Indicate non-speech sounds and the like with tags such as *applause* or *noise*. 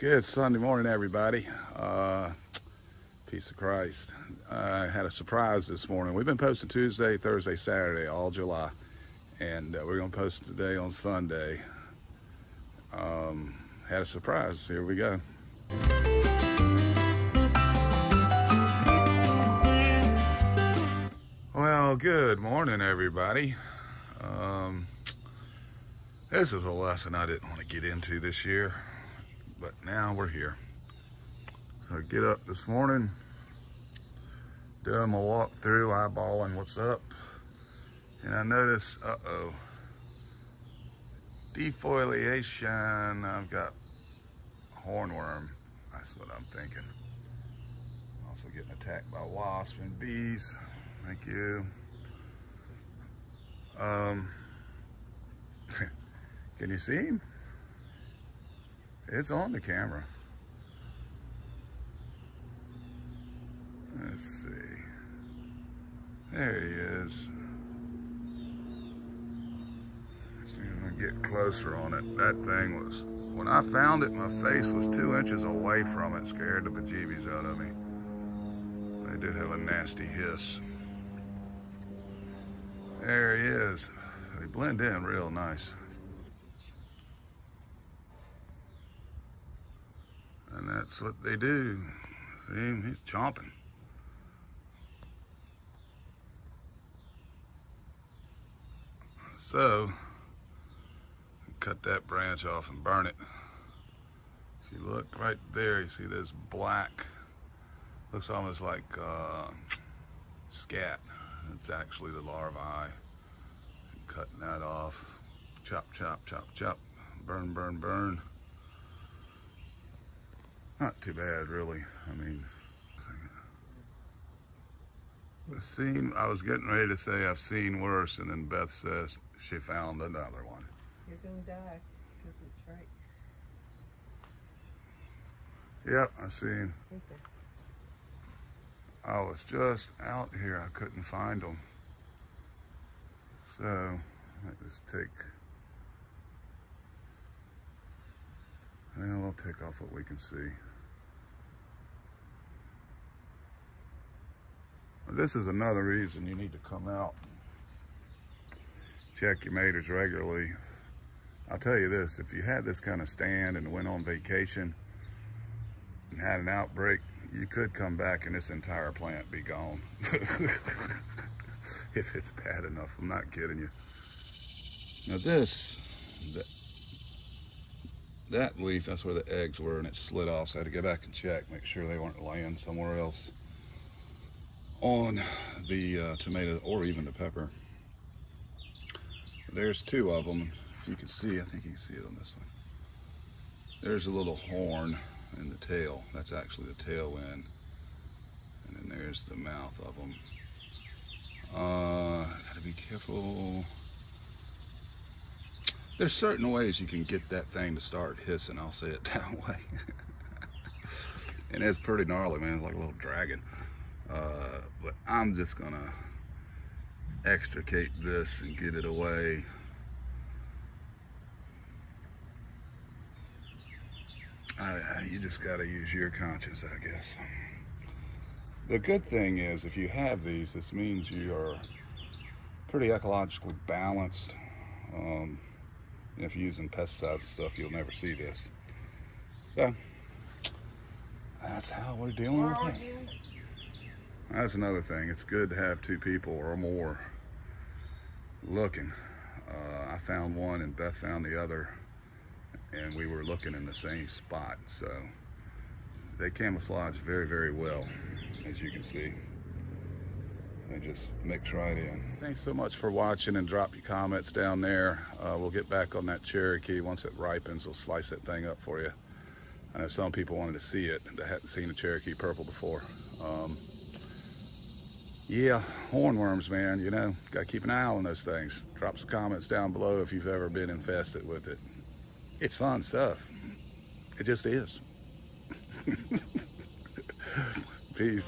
Good Sunday morning, everybody. Uh, peace of Christ. I had a surprise this morning. We've been posting Tuesday, Thursday, Saturday, all July. And uh, we're going to post today on Sunday. Um, had a surprise. Here we go. Well, good morning, everybody. Um, this is a lesson I didn't want to get into this year, but now we're here. So I get up this morning, doing my walk through, eyeballing what's up, and I notice, uh-oh, defoliation. I've got hornworm. That's what I'm thinking. Also getting attacked by wasps and bees. Thank you. Um, *laughs* can you see him? It's on the camera. Let's see. There he is. See if I get closer on it. That thing was, when I found it, my face was two inches away from it. Scared the bejeebies out of me. They did have a nasty hiss. There he is. They blend in real nice. And that's what they do. See, him, he's chomping. So, cut that branch off and burn it. If you look right there, you see this black, looks almost like uh, scat. It's actually the larvae. Cutting that off. Chop, chop, chop, chop. Burn, burn, burn. Not too bad, really. I mean, the scene, I was getting ready to say I've seen worse, and then Beth says she found another one. You're gonna die because it's right, Yep, I seen. right. I was just out here. I couldn't find them. So, let us take. Well, we'll take off what we can see. This is another reason you need to come out. Check your maters regularly. I'll tell you this, if you had this kind of stand and went on vacation and had an outbreak, you could come back and this entire plant be gone. *laughs* if it's bad enough, I'm not kidding you. Now this, that, that leaf, that's where the eggs were and it slid off. So I had to go back and check, make sure they weren't laying somewhere else on the uh, tomato or even the pepper. There's two of them. If you can see, I think you can see it on this one. There's a little horn in the tail. That's actually the tail end. And then there's the mouth of them. Uh, gotta be careful. There's certain ways you can get that thing to start hissing. I'll say it *laughs* that way. and it's pretty gnarly, man. It's like a little dragon. Uh, but I'm just gonna extricate this and get it away. I, you just got to use your conscience, I guess. The good thing is, if you have these, this means you are pretty ecologically balanced. Um, if you're using pesticides and stuff, you'll never see this. So, that's how we're dealing with it. That's another thing. It's good to have two people or more looking. Uh, I found one and Beth found the other, and we were looking in the same spot. So they camouflage very, very well, as you can see. They just mix right in. Thanks so much for watching and drop your comments down there. Uh, we'll get back on that Cherokee. Once it ripens, we'll slice that thing up for you. I know some people wanted to see it that hadn't seen a Cherokee purple before. Um, yeah, hornworms, man, you know, got to keep an eye on those things. Drop some comments down below if you've ever been infested with it. It's fun stuff. It just is. *laughs* Peace.